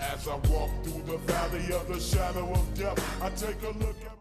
As I walk through the valley of the shadow of death, I take a look at